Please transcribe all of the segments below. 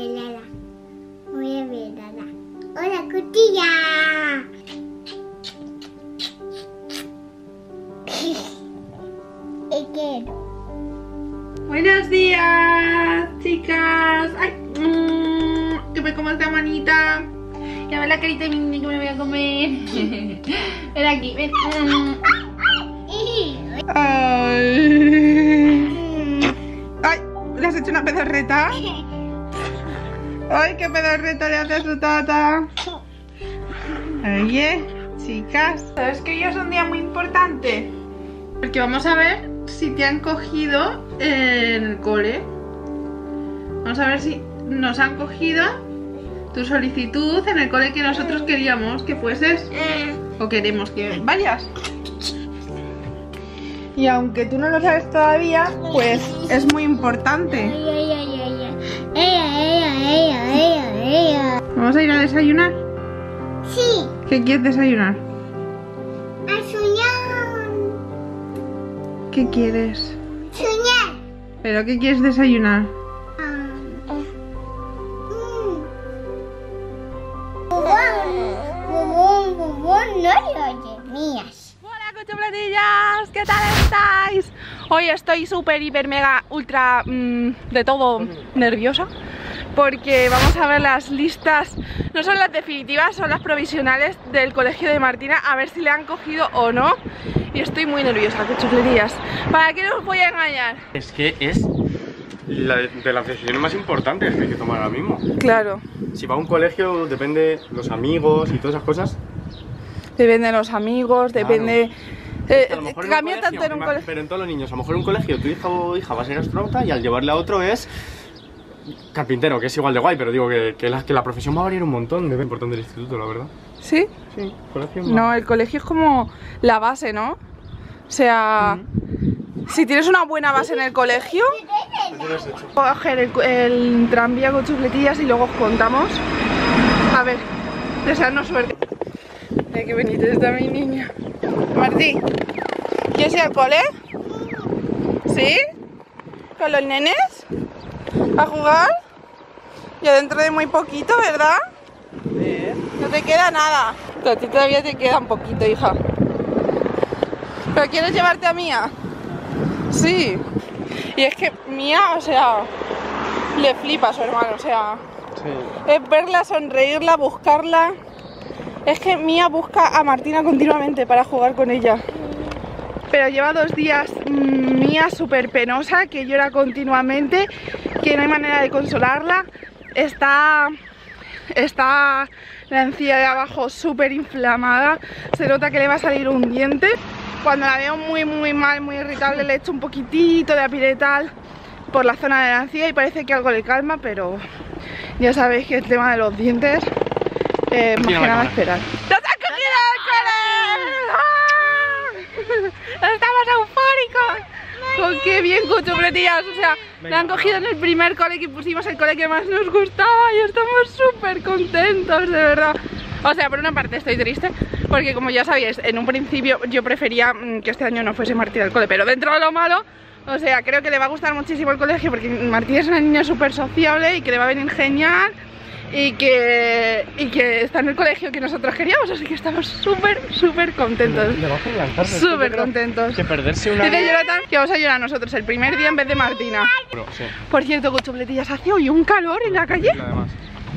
Velada. Muy velada. Hola. Te quiero. Buenos días, chicas. Ay, mm, que me como esta manita. Ya ve la carita de mi niña que me voy a comer. ven aquí, ven. Ay. Ay, ¿le has hecho una pedorreta? Ay, qué pedorreta le hace a su tata. Oye, chicas, ¿sabes que hoy es un día muy importante? Porque vamos a ver si te han cogido en el cole. Vamos a ver si nos han cogido tu solicitud en el cole que nosotros queríamos que fueses o queremos que vayas. Y aunque tú no lo sabes todavía, pues es muy importante. Vamos a ir a desayunar. Sí, ¿Qué quieres desayunar? a soñar. ¿Qué quieres? Soñar. ¿Pero qué quieres desayunar? Ah. Hola cuchuplatillas, ¿qué tal estáis? Hoy estoy súper, hiper, mega, ultra, mm, de todo nerviosa porque vamos a ver las listas, no son las definitivas, son las provisionales del colegio de Martina, a ver si le han cogido o no y estoy muy nerviosa, cuchufletillas. ¿Para qué os voy a engañar? Es que es la de las decisiones más importantes que hay que tomar ahora mismo. Claro, Si va a un colegio, depende los amigos y todas esas cosas. depende de los amigos, depende... eh, a lo mejor en un colegio, tanto en un ima- colegio... Pero en todos los niños, a lo mejor en un colegio tu hija o hija va a ser astronauta y al llevarle a otro es carpintero, que es igual de guay, pero digo que, que la, que la profesión va a variar un montón. Debe importante el instituto, la verdad. ¿Sí? Sí, colegio No, el colegio es como la base, ¿no? O sea, si tienes una buena base en el colegio, coger el, el tranvía con chufletillas y luego os contamos. A ver, desearnos suerte. Mira qué bonito está mi niña. Martí, ¿quieres ir al cole? ¿Sí? ¿Con los nenes? ¿A jugar? Ya dentro de muy poquito, ¿verdad? No te queda nada. A ti todavía te queda un poquito, hija. ¿Pero quieres llevarte a Mía? Sí. Y es que Mía, o sea, le flipa a su hermano, o sea, es verla, sonreírla, buscarla. Es que Mía busca a Martina continuamente para jugar con ella. Pero lleva dos días mm, Mía súper penosa, que llora continuamente, que no hay manera de consolarla. Está está la encía de abajo súper inflamada, se nota que le va a salir un diente. Cuando la veo muy muy mal, muy irritable, le echo un poquitito de apiretal por la zona de la encía y parece que algo le calma, pero ya sabéis que el tema de los dientes, eh, más que nada esperar. ¡Nos han cogido el cole! ¡Ah! ¡Estamos eufóricos! Con qué bien, cuchufletillas, o sea, me han cogido en el primer cole que pusimos, el cole que más nos gustaba y estamos súper contentos, de verdad. O sea, por una parte estoy triste, porque como ya sabéis, en un principio yo prefería mm, que este año no fuese Martín al cole, pero dentro de lo malo, o sea, creo que le va a gustar muchísimo el colegio, porque Martín es una niña súper sociable y que le va a venir genial. Y que, y que está en el colegio que nosotros queríamos, así que estamos súper, súper contentos. Súper contentos. Que perderse una... Dice Jonathan que vamos a llorar nosotros el primer día en vez de Martina. Sí. Por cierto, cuchupletillas, hace hoy un calor en la calle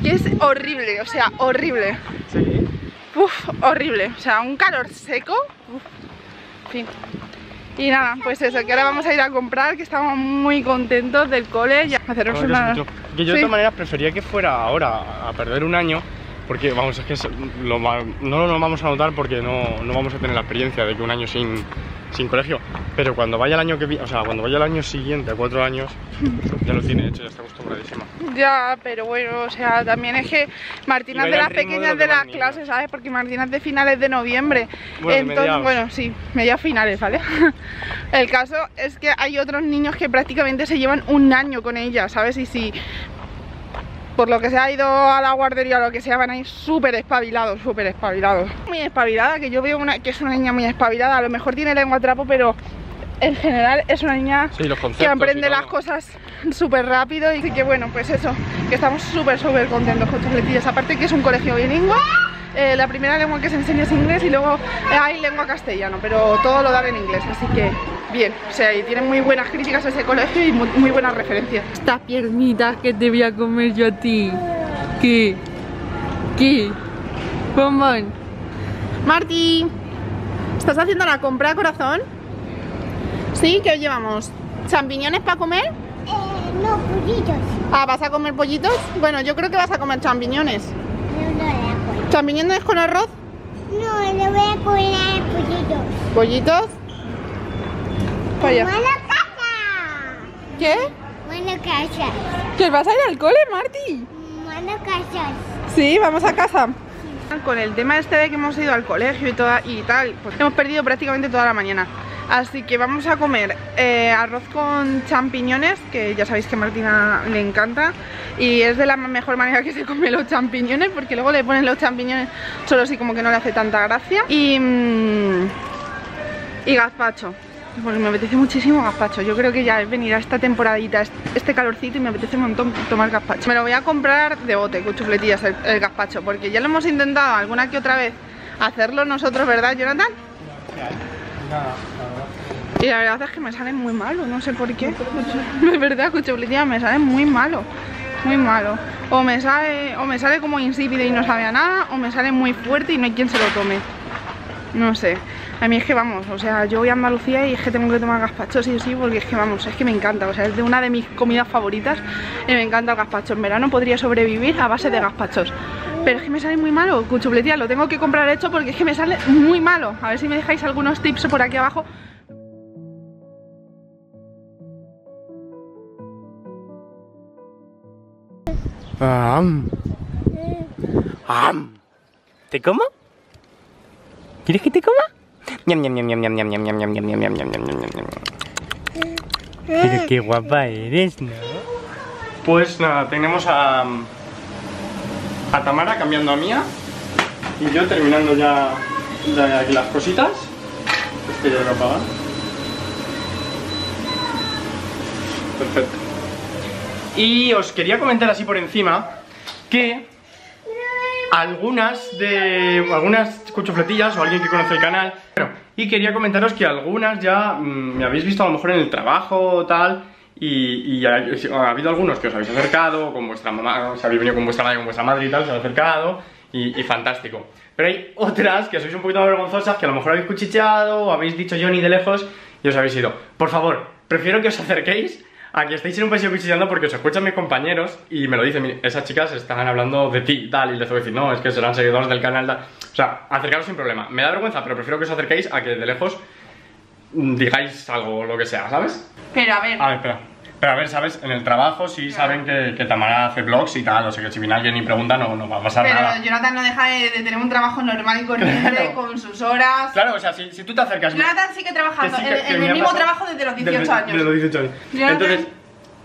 que es horrible, o sea, horrible. Sí. Uf, horrible. O sea, un calor seco. Uf. En fin. Y nada, pues eso, que ahora vamos a ir a comprar, que estamos muy contentos del cole y a hacernos Claro, una... yo- de Sí. todas maneras prefería que fuera ahora a perder un año porque vamos es que es- lo va- no lo vamos a notar porque no, no vamos a tener la experiencia de que un año sin, sin colegio pero cuando vaya el año que o sea cuando vaya el año siguiente a cuatro años ya lo tiene hecho ya está acostumbradísima Ya, pero bueno, o sea, también es que Martina es de las pequeñas de las clases, ¿sabes? Porque Martina es de finales de noviembre. Bueno, Entonces, bueno, sí, mediados finales, ¿vale? El caso es que hay otros niños que prácticamente se llevan un año con ella, ¿sabes? Y si por lo que se ha ido a la guardería o lo que sea, van a ir súper espabilados, súper espabilados. Muy espabilada, que yo veo una, que es una niña muy espabilada, a lo mejor tiene lengua trapo, pero en general es una niña Sí, que aprende las cosas súper rápido y que bueno, pues eso, que estamos súper súper contentos con chufletillas. Aparte que es un colegio bilingüe, eh, la primera lengua que se enseña es inglés y luego eh, hay lengua castellano, pero todo lo dan en inglés, así que bien. O sea, y tienen muy buenas críticas a ese colegio y muy, muy buenas referencias. Estas piernitas que te voy a comer yo a ti. ¿Qué? ¿Qué? Bombón. Marti, ¿estás haciendo la compra, corazón? ¿Sí? ¿Qué llevamos? ¿Champiñones para comer? Eh, no, pollitos. Ah, ¿vas a comer pollitos? Bueno, yo creo que vas a comer champiñones. Hago. ¿Champiñones con arroz? No, le voy a comer pollitos. ¿Pollitos? Vaya. ¡Buena casa! ¿Qué? Buena casa. ¿Que vas a ir al cole, Marti? Buena casa. Sí, vamos a casa. Con el tema este de que hemos ido al colegio y, toda, y tal, pues hemos perdido prácticamente toda la mañana. Así que vamos a comer eh, arroz con champiñones, que ya sabéis que Martina le encanta. Y es de la mejor manera que se come los champiñones, porque luego le ponen los champiñones solo así como que no le hace tanta gracia. Y, mm, y gazpacho. Porque me apetece muchísimo gazpacho. Yo creo que ya es venir a esta temporadita, est- este calorcito y me apetece un montón tomar gazpacho. Me lo voy a comprar de bote, con chufletillas, el, el gazpacho, porque ya lo hemos intentado alguna que otra vez hacerlo nosotros, ¿verdad, Jonathan? Y la verdad es que me sale muy malo, no sé por qué. De verdad, con chufletillas me sale muy malo. Muy malo. O me sale, o me sale como insípido y no sabe nada, o me sale muy fuerte y no hay quien se lo tome. No sé. A mí es que vamos, o sea, yo voy a Andalucía y es que tengo que tomar gazpacho sí o sí, porque es que vamos, es que me encanta. O sea, es de una de mis comidas favoritas y me encanta el gazpacho. En verano podría sobrevivir a base de gazpachos. Pero es que me sale muy malo, con chupletilla, lo tengo que comprar hecho porque es que me sale muy malo. A ver si me dejáis algunos tips por aquí abajo. Am. Am. ¿Te como? ¿Quieres que te coma? Ñam, ñam, ñam, ñam, ñam, ñam, ñam, ñam, ñam, ñam, ñam, ñam, ñam, ñam, ñam, ñam. Pero qué guapa eres, ¿no? Pues nada, tenemos a, a Tamara cambiando a Mía y yo terminando ya, ya aquí las cositas. Este ya lo apaga. Perfecto. Y os quería comentar así por encima que algunas de algunas cuchufletillas o alguien que conoce el canal bueno, y quería comentaros que algunas ya mm, me habéis visto a lo mejor en el trabajo o tal y, ha, ha habido algunos que os habéis acercado con vuestra mamá, os habéis venido con vuestra madre con vuestra madre y tal, se han acercado y, y fantástico. Pero hay otras que sois un poquito más vergonzosas que a lo mejor habéis cuchicheado o habéis dicho Johnny de lejos y os habéis ido. Por favor, prefiero que os acerquéis a que estéis en un pasillo cuchillando porque os escuchan mis compañeros y me lo dicen, "Mire, esas chicas están hablando de ti, tal, y les voy a decir, no, es que serán seguidores del canal, tal. O sea, acercaros sin problema. Me da vergüenza, pero prefiero que os acerquéis a que de lejos mm, digáis algo o lo que sea, ¿sabes? Pero a ver, A ver, espera. Pero a ver, ¿sabes? En el trabajo sí saben que, que Tamara hace vlogs y tal, o sea que si viene alguien y pregunta no, no va a pasar pero nada. Jonathan no deja de, de tener un trabajo normal y corriente Claro. con sus horas. Claro, o sea, si, si tú te acercas... Jonathan sigue trabajando que sí, en, que- en el mismo pasado trabajo desde los 18 desde- años. desde los 18 años. Jonathan- Entonces,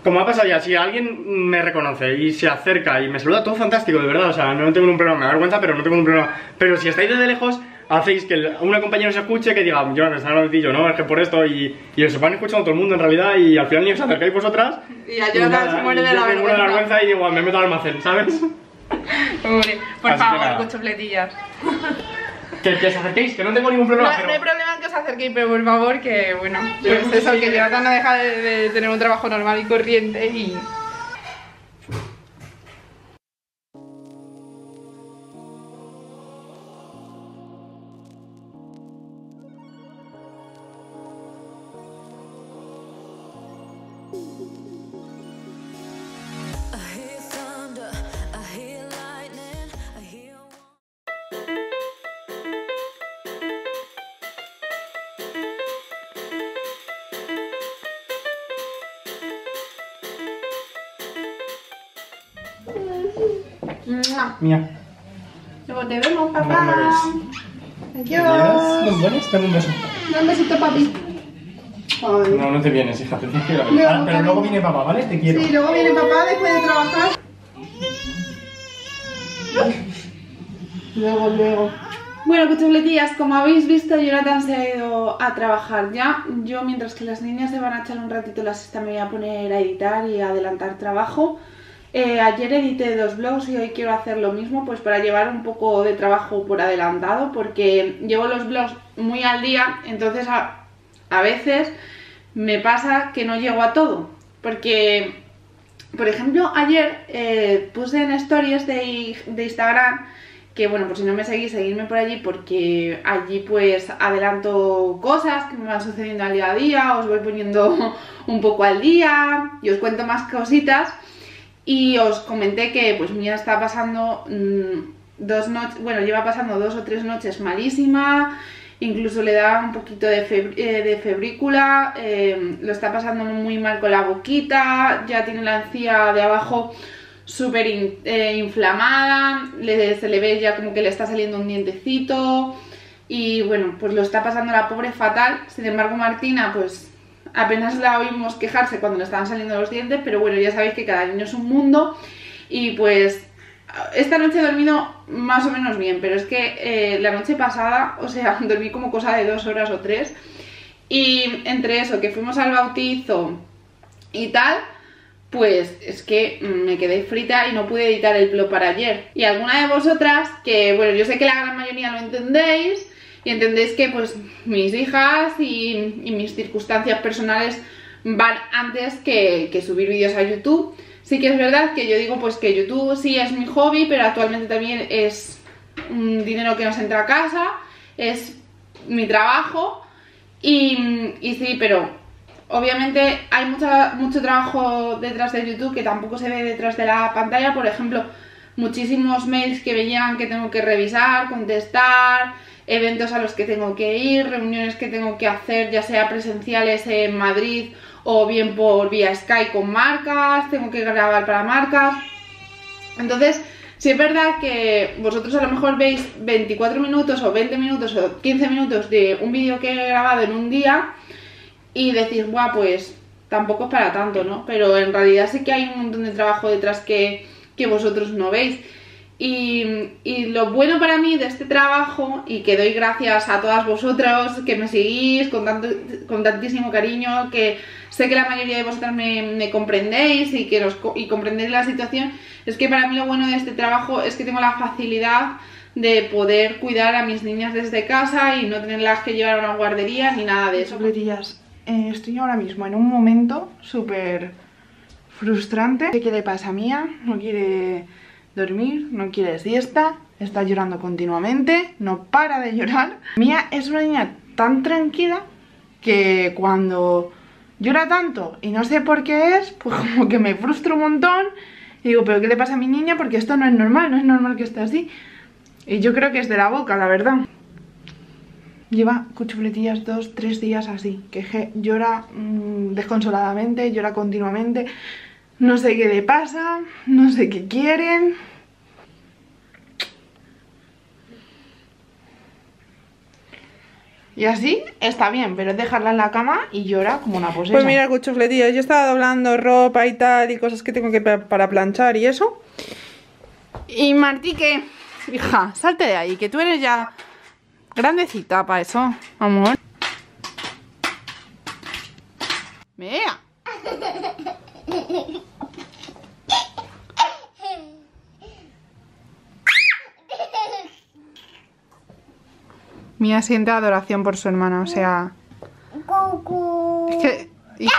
como ha pasado ya, si alguien me reconoce y se acerca y me saluda, todo fantástico, de verdad, o sea, no tengo ningún problema, me da vergüenza, pero no tengo ningún problema. Pero si estáis desde lejos, hacéis que una compañera os escuche, que diga, yo ti, yo no, es que por esto, y, y os van escuchando todo el mundo en realidad, y al final ni os acercáis vosotras. Y a Jonathan nada, se muere de yo la me muero de la vergüenza. vergüenza y digo, me meto al almacén, ¿sabes? Pobre, por Así favor, con chufletillas. que, que os acerquéis, que no tengo ningún No, problema, no pero... hay problema en que os acerquéis, pero por favor, que bueno, pues eso, que Jonathan no deja de, de tener un trabajo normal y corriente y. Mía. Luego te vemos, Nos papá. vemos. Adiós. bombones? Dame un beso. Un besito, papi. Ay. No, no te vienes, hija, te tienes que ir a ver. Luego, pero luego viene papá, ¿vale? Te quiero. Sí, luego viene papá después de trabajar. Luego, luego. Bueno, cuchuletillas, como habéis visto, Jonathan se ha ido a trabajar ya. Yo, mientras que las niñas se van a echar un ratito la siesta, me voy a poner a editar y a adelantar trabajo. Eh, ayer edité dos blogs y hoy quiero hacer lo mismo, pues para llevar un poco de trabajo por adelantado, porque llevo los blogs muy al día, entonces a, veces me pasa que no llego a todo. Porque, por ejemplo, ayer eh, puse en stories de, de Instagram que bueno, por si no me seguís, seguidme por allí porque allí pues adelanto cosas que me van sucediendo al día a día, os voy poniendo un poco al día y os cuento más cositas y os comenté que pues Mía está pasando mmm, dos noches, bueno, lleva pasando dos o tres noches malísima, incluso le da un poquito de, eh, febrícula, eh, lo está pasando muy mal con la boquita, ya tiene la encía de abajo súper eh, inflamada, le, se le ve ya como que le está saliendo un dientecito y bueno, pues lo está pasando la pobre fatal, sin embargo Martina pues apenas la oímos quejarse cuando le estaban saliendo los dientes, pero bueno, ya sabéis que cada niño es un mundo y pues esta noche he dormido más o menos bien, pero es que eh, la noche pasada, o sea, dormí como cosa de dos horas o tres y entre eso, que fuimos al bautizo y tal, pues es que me quedé frita y no pude editar el blog para ayer. Y alguna de vosotras, que bueno, yo sé que la gran mayoría lo entendéis, y entendéis que pues mis hijas y, mis circunstancias personales van antes que, subir vídeos a YouTube. Sí que es verdad que yo digo pues que YouTube sí es mi hobby, pero actualmente también es un dinero que nos entra a casa, es mi trabajo y, sí, pero obviamente hay mucha, mucho trabajo detrás de YouTube que tampoco se ve detrás de la pantalla, por ejemplo, muchísimos mails que me que tengo que revisar, contestar, eventos a los que tengo que ir, reuniones que tengo que hacer, ya sea presenciales en Madrid o bien por vía Skype con marcas, tengo que grabar para marcas. Entonces, si es verdad que vosotros a lo mejor veis 24 minutos o 20 minutos o 15 minutos de un vídeo que he grabado en un día y decís, guau, pues tampoco es para tanto, ¿no? Pero en realidad sí que hay un montón de trabajo detrás que, que vosotros no veis. Y, lo bueno para mí de este trabajo, y que doy gracias a todas vosotros que me seguís con, tantísimo cariño, que sé que la mayoría de vosotras me, comprendéis y que nos, y comprendéis la situación, es que para mí lo bueno de este trabajo es que tengo la facilidad de poder cuidar a mis niñas desde casa y no tenerlas que llevar a una guardería ni nada de eso. Eh, estoy ahora mismo en un momento súper frustrante. ¿Qué le pasa a Mía? No quiere dormir, no quiere siesta, está llorando continuamente, no para de llorar. Mía es una niña tan tranquila que cuando llora tanto y no sé por qué es, pues como que me frustro un montón y digo, pero ¿qué le pasa a mi niña? Porque esto no es normal, no es normal que esté así. Y yo creo que es de la boca, la verdad. Lleva cuchufletillas dos, tres días así, que llora mmm, desconsoladamente, llora continuamente. No sé qué le pasa, no sé qué quieren. Y así está bien, pero es dejarla en la cama y llora como una posesa. Pues mira, cuchufletillas, yo estaba doblando ropa y tal y cosas que tengo que para planchar y eso. Y Martí, que... Hija, salte de ahí, que tú eres ya grandecita para eso, amor. Mira. Mía siente adoración por su hermana, o sea... Es que...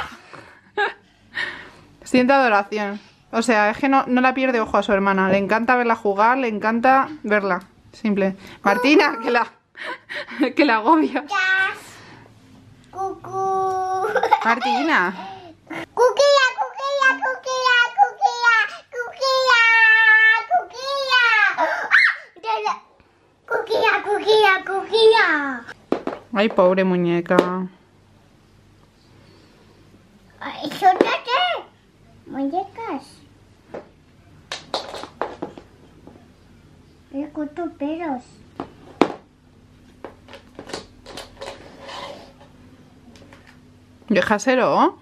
siente adoración. O sea, es que no, no la pierde ojo a su hermana. Le encanta verla jugar, le encanta verla. Simple. Martina, que la... que la agobias. Martina. Ay, pobre muñeca. Ay, suéltate. Muñecas. Le corto pelos. Déjaselo.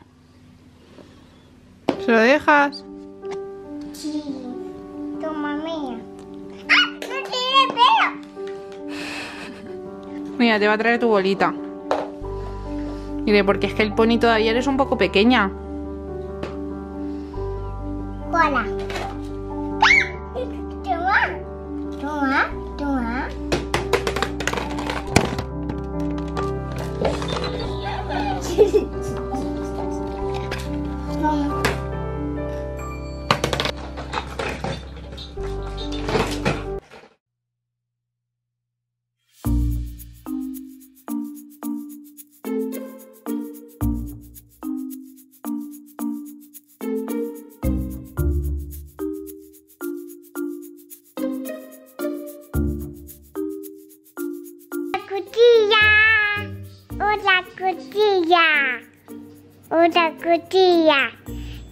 ¿Se lo dejas? Mira, te va a traer tu bolita. Mire, porque es que el pony todavía eres un poco pequeña. Hola. Toma. Toma. Toma. cuchilla. Otra cuchilla.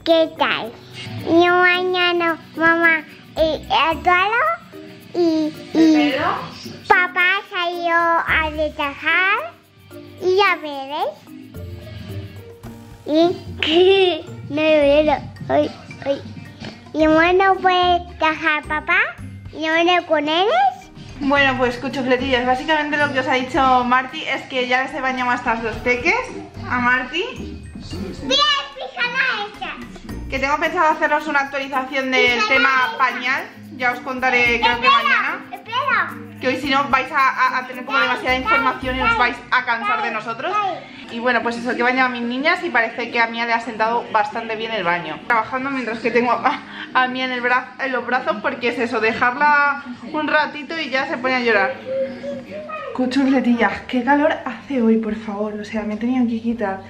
¿Qué tal? Yo mañana mamá y Eduardo y, y papá salió a trabajar y ya veréis. Y no veo. Ay, ay. Y bueno, puede trabajar papá y no con ellos. Bueno, pues cuchufletillas, básicamente lo que os ha dicho Marty es que ya les he bañado a estas dos peques, a Marty, Bien, fíjala esta. que tengo pensado haceros una actualización del tema pañal, ya os contaré creo que mañana, Espera. que hoy si no vais a, a- a tener como demasiada información y os vais a cansar de nosotros. Y bueno, pues eso, que he a mis niñas y parece que a Mía le ha sentado bastante bien el baño. Trabajando mientras que tengo a, a Mía en, el bra- en los brazos porque es eso, dejarla un ratito y ya se pone a llorar. Cuchufletillas, qué calor hace hoy, por favor. O sea, me he tenido que quitar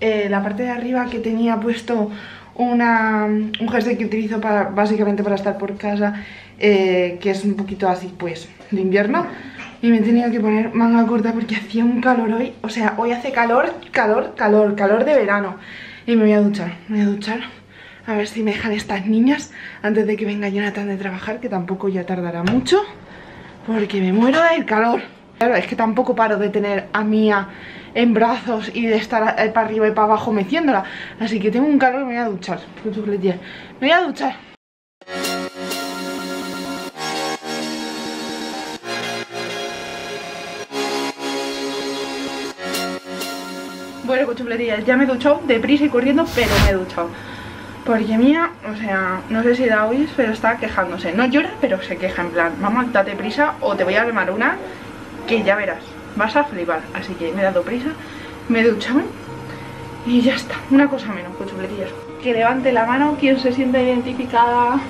eh, la parte de arriba que tenía puesto una, un jersey que utilizo básicamente para estar por casa, eh, que es un poquito así, pues, de invierno. Y me he tenido que poner manga corta porque hacía un calor hoy. O sea, hoy hace calor, calor, calor, calor de verano. Y me voy a duchar, me voy a duchar. A ver si me dejan estas niñas antes de que venga Jonathan de trabajar, que tampoco ya tardará mucho. Porque me muero del calor. Claro, es que tampoco paro de tener a Mía en brazos y de estar eh, para arriba y para abajo meciéndola. Así que tengo un calor y me voy a duchar. Me voy a duchar. Bueno, con chufletillas, ya me he duchado deprisa y corriendo, pero me he duchado. Porque mía, o sea, no sé si la oís, pero está quejándose. No llora, pero se queja en plan, mamá, date prisa o te voy a armar una que ya verás, vas a flipar. Así que me he dado prisa, me he duchado y ya está. Una cosa menos, con chufletillas. Que levante la mano quien se sienta identificada